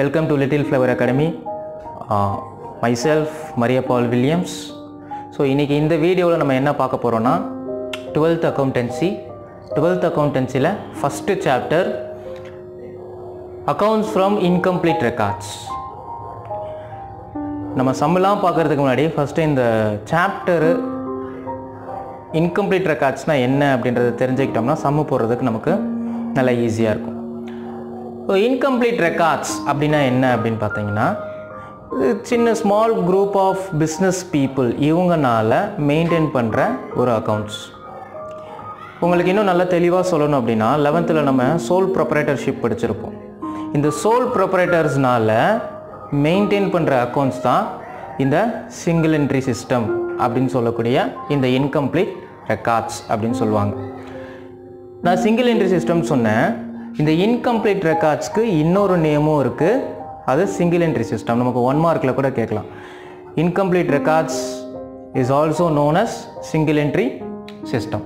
Welcome Welcome to Little Flower Academy. Uh, myself, Maria Paul Williams. So இன்றைக்கி இந்த வீடியோவில் நம்ம என்ன பார்க்க போகிறோன்னா twelfth accountancy twelfth அக்கௌண்டன்சியில் first chapter accounts from incomplete records நம்ம சம்மெல்லாம் பார்க்குறதுக்கு முன்னாடி ஃபஸ்ட்டு இந்த சாப்டரு இன்கம்ப்ளீட் ரெக்கார்ட்ஸ்னால் என்ன அப்படின்றத தெரிஞ்சுக்கிட்டோம்னா சம்மு போடுறதுக்கு நமக்கு நல்லா ஈஸியாக இருக்கும் இன்கம்ப்ளீட் ரெக்கார்ட்ஸ் அப்படின்னா என்ன அப்படின்னு பார்த்தீங்கன்னா சின்ன small group of business people இவங்கனால maintain பண்ணுற ஒரு அக்கௌண்ட்ஸ் உங்களுக்கு இன்னும் நல்லா தெளிவாக சொல்லணும் அப்படின்னா லெவன்த்தில் நம்ம சோல் ப்ரொப்ரேட்டர்ஷிப் படிச்சிருப்போம். இந்த சோல் ப்ரொப்ரேட்டர்ஸ்னால மெயின்டைன் பண்ணுற அக்கௌண்ட்ஸ் தான் இந்த சிங்கிள் என்ட்ரி சிஸ்டம் அப்படின்னு சொல்லக்கூடிய இந்த இன்கம்ப்ளீட் ரெக்கார்ட்ஸ் அப்படின்னு சொல்லுவாங்க. நான் சிங்கிள் என்ட்ரி சிஸ்டம் சொன்னேன். இந்த இன்கம்ப்ளீட் ரெக்கார்ட்ஸ்க்கு இன்னொரு நேமும் இருக்குது அது சிங்கிள் என்ட்ரி சிஸ்டம் நமக்கு ஒன் மார்க்கில் கூட கேட்கலாம். Incomplete records is also known as single entry system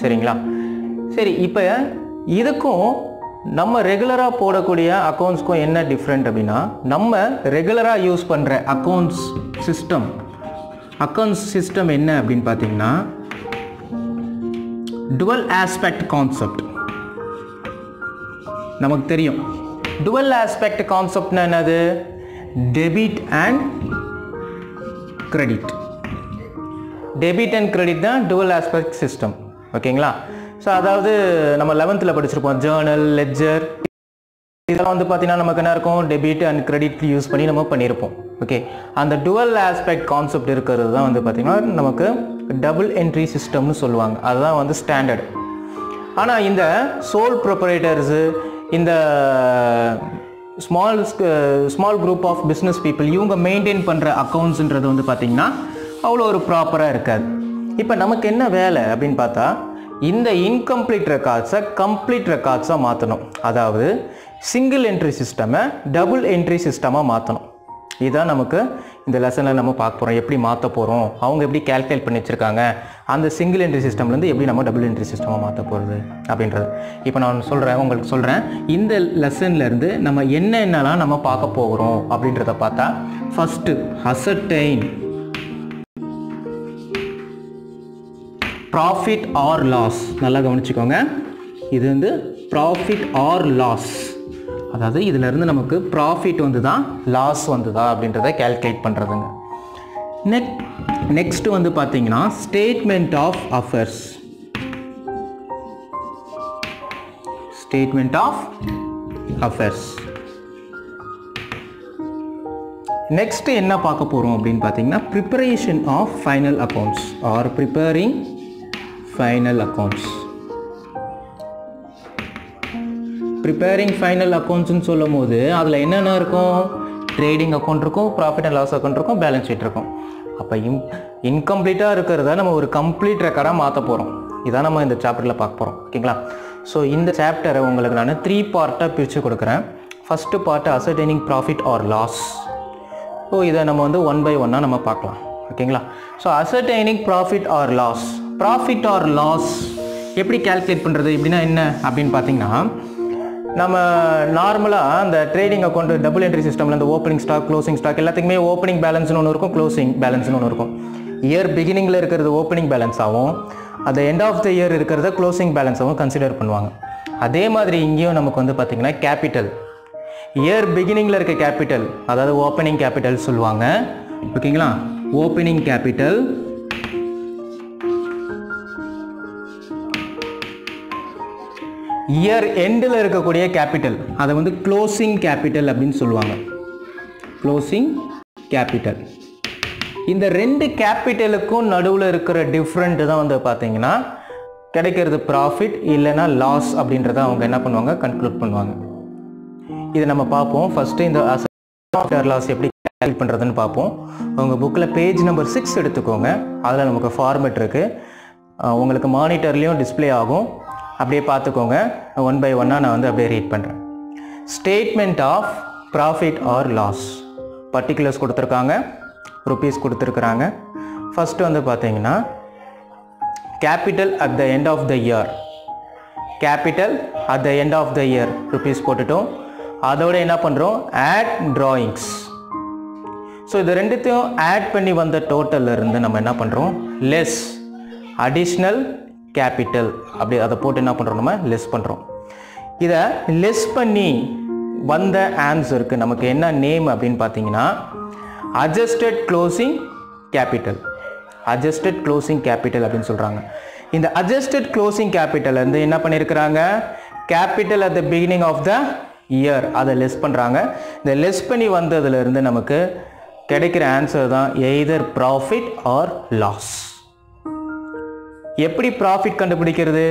சரிங்களா? சரி இப்போ இதுக்கும் நம்ம ரெகுலராக போடக்கூடிய அக்கௌண்ட்ஸ்க்கும் என்ன டிஃப்ரெண்ட் அப்படின்னா நம்ம ரெகுலராக யூஸ் பண்ணுற அக்கௌண்ட்ஸ் சிஸ்டம் அக்கௌண்ட்ஸ் சிஸ்டம் என்ன அப்படின்னு பார்த்தீங்கன்னா டுவல் ஆஸ்பெக்ட் கான்செப்ட் நமக்கு தெரியும். டுவல் ஆஸ்பெக்ட் கான்செப்ட்னா என்னது? Debit and credit debit and credit தான் டுவல் ஆஸ்பெக்ட் சிஸ்டம் ஓகேங்களா ஸோ அதாவது நம்ம லெவன்த்தில் படிச்சிருப்போம். ஜேர்னல் லெட்ஜர் இதெல்லாம் வந்து பார்த்தீங்கன்னா நமக்கு என்ன இருக்கும்? டெபிட் அண்ட் கிரெடிட் யூஸ் பண்ணி நம்ம பண்ணியிருப்போம் ஓகே அந்த டுவல் ஆஸ்பெக்ட் கான்செப்ட் இருக்கிறது தான் வந்து பார்த்திங்கன்னா நமக்கு டபுள் என்ட்ரி சிஸ்டம்னு சொல்லுவாங்க. அதுதான் வந்து ஸ்டாண்டர்ட் ஆனால் இந்த சோல் ப்ரொப்பரேட்டர்ஸு இந்த small small group of business people இவங்க மெயின்டைன் பண்ணுற அக்கௌண்ட்ஸுன்றது வந்து பார்த்திங்கன்னா அவ்வளோ ஒரு ப்ராப்பராக இருக்காது. இப்போ நமக்கு என்ன வேலை அப்படின்னு பார்த்தா இந்த இன்கம்ப்ளீட் ரெக்கார்ட்ஸை கம்ப்ளீட் ரெக்கார்ட்ஸாக மாற்றணும் அதாவது சிங்கிள் என்ட்ரி சிஸ்டமை டபுள் என்ட்ரி சிஸ்டமாக மாற்றணும் இதுதான் நமக்கு இந்த லெசனில் நம்ம பார்க்க போகிறோம் எப்படி மாற்ற போகிறோம் அவங்க எப்படி கேல்குலேட் பண்ணி வச்சுருக்காங்க? அந்த சிங்கிள் என்ட்ரி சிஸ்டம்லேருந்து எப்படி நம்ம டபுள் என்ட்ரி சிஸ்டமாக மாற்ற போகிறது அப்படின்றது. இப்போ நான் சொல்கிறேன் உங்களுக்கு சொல்கிறேன் இந்த லெசன்லேருந்து நம்ம என்னென்னலாம் நம்ம பார்க்க போகிறோம் அப்படின்றத பார்த்தா first ascertain profit or loss நல்லா கவனிச்சுக்கோங்க. இது வந்து ப்ராஃபிட் ஆர் லாஸ் அதாவது இதிலிருந்து நமக்கு ப்ராஃபிட் வந்துதான் லாஸ் வந்துதா அப்படின்றத கேல்குலேட் பண்ணுறதுங்க நெக் நெக்ஸ்ட் வந்து பார்த்தீங்கன்னா statement of affairs statement of affairs next என்ன பார்க்க போகிறோம் அப்படின்னு பார்த்தீங்கன்னா preparation of final accounts or preparing final accounts preparing final அக்கௌண்ட்ஸ்னு சொல்லும் போது அதில் என்னென்ன இருக்கும்? ட்ரேடிங் அக்கௌண்ட் இருக்கும் ப்ராஃபிட் அண்ட் லாஸ் அக்கௌண்ட் இருக்கும் பேலன்ஸ் ஷீட் இருக்கும். அப்போ இன் இன்கம்ப்ளீட்டாக இருக்கிறத நம்ம ஒரு கம்ப்ளீட் ரெக்கார்டாக மாற்ற போகிறோம் இதான் நம்ம இந்த சாப்டரில் பார்க்க போகிறோம் ஓகேங்களா? ஸோ இந்த சாப்டரை உங்களுக்கு நான் த்ரீ பார்ட்டாக பிரித்து கொடுக்குறேன். First part ascertaining profit or loss so இதை நம்ம வந்து ஒன் பை ஒன்னாக நம்ம பார்க்கலாம். ஓகேங்களா? So ascertaining profit or loss profit or loss எப்படி கேல்குலேட் பண்ணுறது எப்படின்னா என்ன? அப்படின்னு பார்த்தீங்கன்னா நம்ம நார்மலாக அந்த ட்ரேடிங் அக்கௌண்ட் டபுள் என்ட்ரி சிஸ்டமில் இந்த ஓப்பனிங் ஸ்டாக் க்ளோசிங் ஸ்டாக் எல்லாத்துக்குமே ஓப்பனிங் பேலன்ஸ்னு ஒன்று இருக்கும் க்ளோசிங் பேலன்ஸ்னு ஒன்று இருக்கும். இயர் பிகினிங்கில் இருக்கிறது ஓப்பனிங் பேலன்ஸ் ஆகும் அந்த எண்ட் ஆஃப் த இயர் இருக்கிறத க்ளோசிங் பேலன்ஸாகவும் கன்சிடர் பண்ணுவாங்க. அதே மாதிரி இங்கேயும் நமக்கு வந்து பார்த்திங்கன்னா கேபிட்டல் இயர் பிகினிங்கில் இருக்க கேபிட்டல் அதாவது ஓப்பனிங் கேபிட்டல் சொல்லுவாங்க. ஓகேங்களா? ஓப்பனிங் கேபிட்டல் இயர் எண்டில் இருக்கக்கூடிய கேபிட்டல் அதை வந்து க்ளோசிங் கேபிட்டல் அப்படின்னு சொல்லுவாங்க. க்ளோசிங் கேபிட்டல் இந்த ரெண்டு கேபிட்டலுக்கும் நடுவில் இருக்கிற டிஃப்ரெண்ட் தான் வந்து பார்த்தீங்கன்னா கிடைக்கிறது ப்ராஃபிட் இல்லைன்னா லாஸ் அப்படின்றத அவங்க என்ன பண்ணுவாங்க? கன்க்ளூட் பண்ணுவாங்க. இதை நம்ம பார்ப்போம். ஃபஸ்ட்டு இந்த ஆஃப்டர் லாஸ் எப்படி கேல்குலேட் பண்ணுறதுன்னு பார்ப்போம். உங்கள் புக்கில் பேஜ் நம்பர் சிக்ஸ் எடுத்துக்கோங்க. அதில் நமக்கு ஃபார்மேட் இருக்குது உங்களுக்கு மானிட்டர்லேயும் டிஸ்ப்ளே ஆகும். அப்படியே பார்த்துக்கோங்க. ஒன் பை ஒன்னாக நான் வந்து அப்படியே ரீட் பண்ணுறேன் statement of profit or loss particulars கொடுத்துருக்காங்க. ருபீஸ் கொடுத்துருக்குறாங்க. ஃபஸ்ட்டு வந்து பார்த்தீங்கன்னா capital at the end of the year capital at the end of the year rupees போட்டுட்டோம். அதோட என்ன பண்ணுறோம் ஆட் ட்ராயிங்ஸ் ஸோ இது ரெண்டுத்தையும் ஆட் பண்ணி வந்த டோட்டல்ல இருந்து நம்ம என்ன பண்ணுறோம் லெஸ் அடிஷ்னல் கேபிட்டல் அப்படி அதை போட்டு என்ன பண்ணுறோம் நம்ம? லெஸ் பண்ணுறோம் இதை லெஸ் பண்ணி வந்த ஆன்சருக்கு நமக்கு என்ன நேம் அப்படின்னு பார்த்தீங்கன்னா adjusted closing capital adjusted closing capital அப்படின்னு சொல்கிறாங்க இந்த அட்ஜஸ்டட் க்ளோசிங் கேபிட்டல் வந்து என்ன பண்ணியிருக்கிறாங்க? Capital at the beginning of the year அதை லெஸ் பண்ணுறாங்க இந்த லெஸ் பண்ணி வந்ததுலேருந்து நமக்கு கிடைக்கிற ஆன்சர் தான் எய்தர் ப்ராஃபிட் ஆர் லாஸ் எப்படி ப்ராஃபிட் கண்டுபிடிக்கிறது?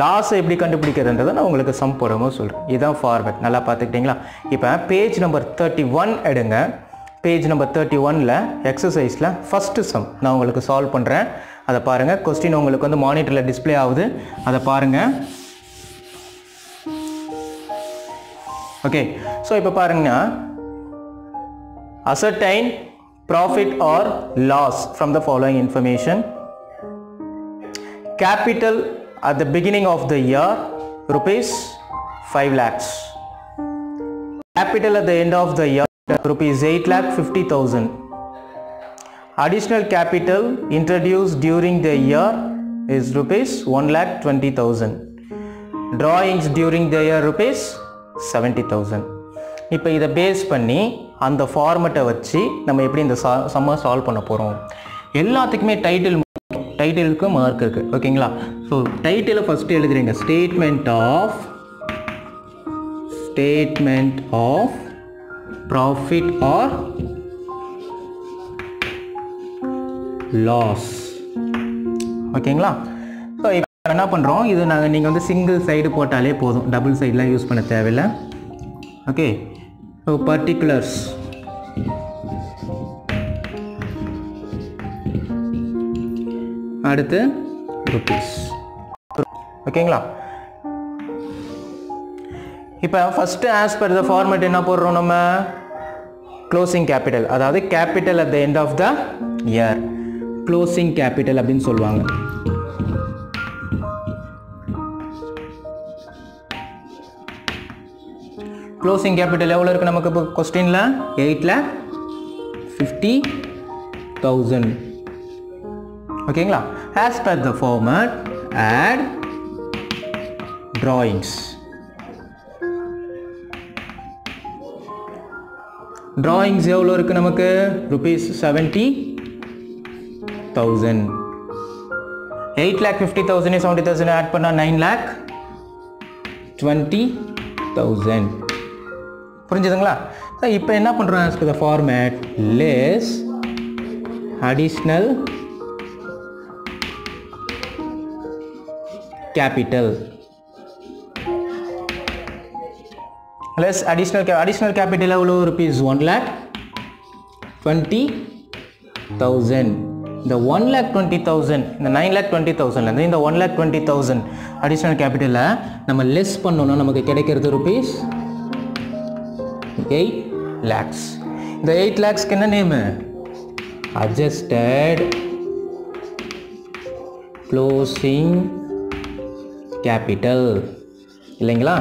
லாஸை எப்படி கண்டுபிடிக்கிறதுன்றதை நான் உங்களுக்கு சம் போடும்போது சொல்கிறேன் இதுதான் ஃபார்மேட் நல்லா பார்த்துக்கிட்டிங்களா? இப்போ பேஜ் நம்பர் தேர்ட்டி ஒன் எடுங்க. பேஜ் நம்பர் தேர்ட்டி ஒனில் எக்ஸசைஸில் ஃபஸ்ட்டு சம் நான் உங்களுக்கு சால்வ் பண்ணுறேன் அதை பாருங்கள் கொஸ்டின் உங்களுக்கு வந்து மானிட்டரில் டிஸ்ப்ளே ஆகுது. அதை பாருங்கள் ஓகே ஸோ இப்போ பாருங்கன்னா ascertain profit or loss from the following information capital at the beginning of the year rupees 5 lakhs capital at the end of the year rupees 8 lakh 50000 additional capital introduced during the year is rupees 1 lakh 20000 drawings during the year rupees 70000 இப்போ இதை base பண்ணி அந்த ஃபார்மெட்டை வச்சு நம்ம எப்படி இந்த சா சம்மை solve பண்ண போகிறோம் எல்லாத்துக்குமே டைட்டில் டைட்டிலுக்கு மார்க் இருக்குது ஓகேங்களா ஸோ டைட்டிலை ஃபஸ்ட்டு எழுதுறீங்க. Statement of statement of profit or loss ஓகேங்களா ஸோ இப்போ என்ன பண்ணுறோம் இது நாங்கள் நீங்கள் வந்து சிங்கிள் சைடு போட்டாலே போதும். டபுள் சைடெலாம் யூஸ் பண்ண தேவையில்லை. ஓகே ஸோ பர்டிகுலர்ஸ் அடுத்து ருபீஸ் ஓகேங்களா இப்போ first as per the format என்ன போடுறோம் நம்ம? க்ளோசிங் கேபிட்டல் அதாவது capital at the end of the year closing capital அப்படின்னு சொல்லுவாங்க. க்ளோசிங் கேபிட்டல் எவ்வளோ இருக்குது நமக்கு இப்போ? கொஸ்டினில் எயிட் லேக் ஃபிஃப்டி தௌசண்ட் ஓகேங்களா? As per the format add drawings. Drawings எவ்வளோ இருக்குது நமக்கு? Rupees seventy thousand eight lakh fifty thousand seventy thousand add பண்ணால் நைன் லேக் டுவெண்ட்டி தௌசண்ட் புரிஞ்சுதுங்களா? இப்போ என்ன பண்ணுறோம் as the format less additional capital less additional K additional capital எவ்வளோ rupees one lakh twenty thousand இந்த ஒன் லேக் டுவெண்ட்டி தௌசண்ட் இந்த nine lakh twenty தௌசண்ட்லேருந்து இந்த one lakh twenty thousand additional கேபிட்டலை நம்ம லெஸ் பண்ணோன்னா நமக்கு கிடைக்கிறது ருபீஸ் எயிட் லேக்ஸ் இந்த எயிட் லேக்ஸ்க்கு என்ன நேமு அட்ஜஸ்டட் க்ளோசிங் கேபிட்டல் இல்லைங்களா?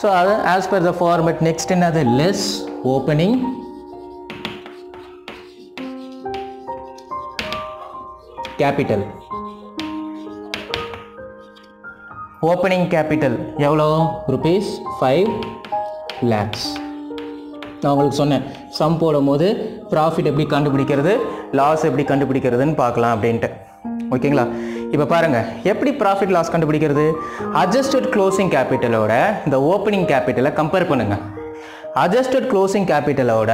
ஸோ அது as per the format next என்னது? Less opening capital opening capital எவ்வளோ ருபீஸ் ஃபைவ் லேக்ஸ் நான் உங்களுக்கு சொன்னேன். சம் போடும்போது ப்ராஃபிட் எப்படி கண்டுபிடிக்கிறது லாஸ் எப்படி கண்டுபிடிக்கிறதுன்னு பார்க்கலாம் அப்படின்ட்டு. ஓகேங்களா இப்போ பாருங்கள் எப்படி ப்ராஃபிட் லாஸ் கண்டுபிடிக்கிறது? அட்ஜஸ்டட் க்ளோசிங் கேபிட்டலோட இந்த ஓப்பனிங் கேபிட்டலை கம்பேர் பண்ணுங்கள் அட்ஜஸ்டட் க்ளோசிங் கேபிட்டலோட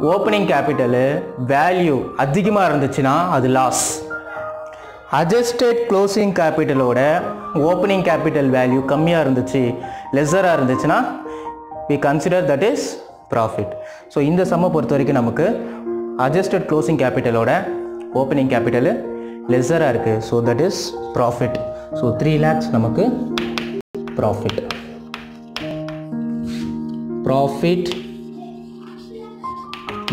ஓப்பனிங் கேபிட்டலு வேல்யூ அதிகமாக இருந்துச்சுன்னா அது லாஸ் அட்ஜஸ்டட் க்ளோசிங் கேபிட்டலோட ஓப்பனிங் கேபிட்டல் வேல்யூ கம்மியாக இருந்துச்சு லெஸராக இருந்துச்சுன்னா we consider that is profit so இந்த சம்மை பொறுத்த வரைக்கும் நமக்கு அட்ஜஸ்டட் க்ளோசிங் கேபிட்டலோட ஓப்பனிங் கேபிட்டலு லெஸராக இருக்குது so that is profit so three lakhs நமக்கு profit profit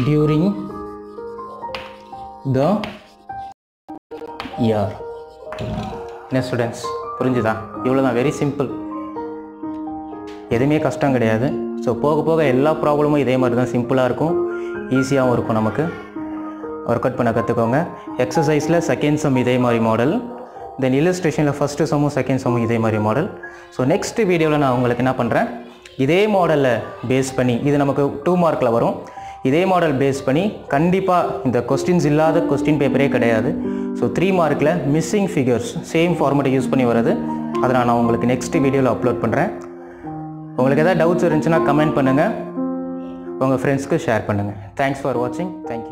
during the year என்ன ஸ்டூடெண்ட்ஸ் புரிஞ்சுதா? இவ்வளோ தான் வெரி சிம்பிள் எதுவுமே கஷ்டம் கிடையாது. ஸோ போக போக எல்லா ப்ராப்ளமும் இதே மாதிரி தான் சிம்பிளாக இருக்கும். ஈஸியாகவும் இருக்கும் நமக்கு. ஒர்க் அவுட் பண்ண கற்றுக்கோங்க எக்ஸசைஸில் செகண்ட் சம் இதே மாதிரி மாடல் தென் இல்லஸ்ட்ரேஷனில் ஃபஸ்ட்டு சம்மும் செகண்ட் சம்மும் இதே மாதிரி மாடல் ஸோ நெக்ஸ்ட் வீடியோவில் நான் உங்களுக்கு என்ன பண்ணுறேன் இதே மாடலில் பேஸ் பண்ணி இது நமக்கு டூ மார்க்கில் வரும். இதே மாடல் பேஸ் பண்ணி கண்டிப்பாக இந்த கொஸ்டின்ஸ் இல்லாத கொஸ்டின் பேப்பரே கிடையாது. ஸோ த்ரீ மார்க்கில் மிஸ்ஸிங் ஃபிகர்ஸ் சேம் ஃபார்மேட்டை யூஸ் பண்ணி வருது அதை நான் உங்களுக்கு நெக்ஸ்ட் வீடியோவில் அப்லோட் பண்ணுறேன் உங்களுக்கு எதாவது டவுட்ஸ் இருந்துச்சுன்னா கமெண்ட் பண்ணுங்கள் உங்கள் ஃப்ரெண்ட்ஸ்க்கு ஷேர் பண்ணுங்கள் தேங்க்ஸ் ஃபார் வாட்சிங் தேங்க்யூ